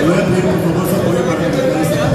Te voy a pedir su apoyo para esta